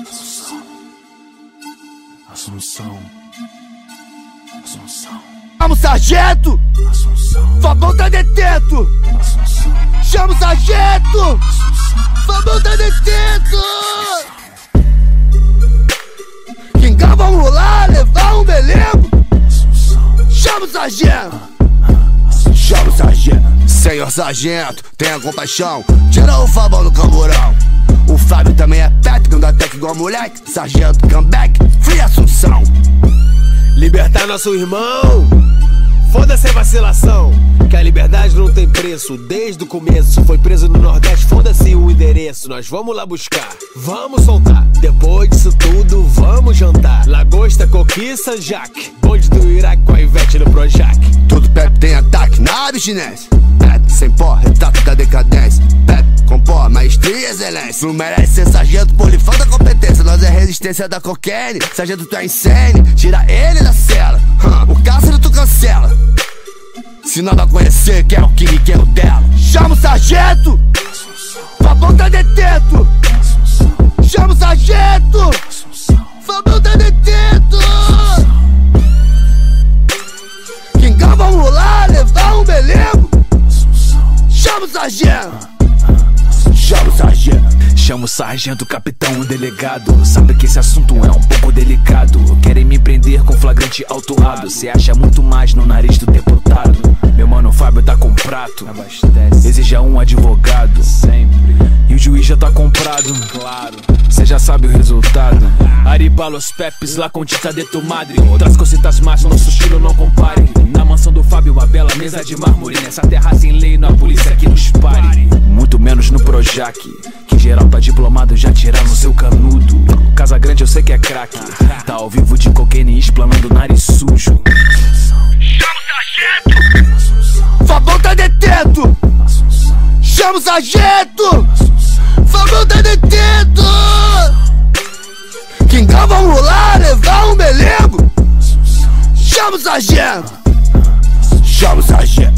Assunção. Assunção. Assunção. Chama o sargento! Assunção. Fabão tá detento! Assunção. Chama o sargento! Fabão tá detento! Quingar, vamos lá, levar um belego! Assunção. Chama o sargento! Chama o sargento! Senhor sargento, tenha compaixão, tira o Fabão do camburão. O Fábio também é pet, anda até que igual moleque. Sargento, comeback, free Assunção. Libertar nosso irmão. Foda-se a vacilação, que a liberdade não tem preço. Desde o começo, foi preso no Nordeste, foda-se o endereço. Nós vamos lá buscar, vamos soltar. Depois disso tudo, vamos jantar. Lagosta, Coquiça, Jaque. Bonde do Iraque com a Ivete no Projac. Tudo Pepe tem ataque na abstinência. Sem pó, retrato da decadência. Pepe com pó, maestria excelência. Não merece ser sargento, polifão da competência. Nós é resistência da cocaine. Sargento, tu é insane, tira ele da cela. O cárcere tu cancela. Se não dá conhecer quem é o King, quem é o dela. Chama o sargento! Sargento! Chama o sargento! Chama o sargento, capitão, delegado. Sabe que esse assunto é um pouco delicado. Querem me prender com flagrante autuado. Cê acha muito mais no nariz do deputado. Meu mano Fábio tá com prato. Exija um advogado. Sempre. E o juiz já tá comprado. Claro. Já sabe o resultado. Aribalos Pepes, lá com Tita Deto Madre. Outras cositas mais, nosso estilo não compare. Na mansão do Fábio, uma bela mesa de mármore. Nessa terra sem lei, não há polícia que nos pare. Muito menos no Projac. Que geral tá diplomado, já tiraram seu canudo. Casa Grande eu sei que é craque. Tá ao vivo de cocaine explanando nariz sujo. Fabão tá detento! Chama o sargento! Fabão tá detento! 上不上线上不上线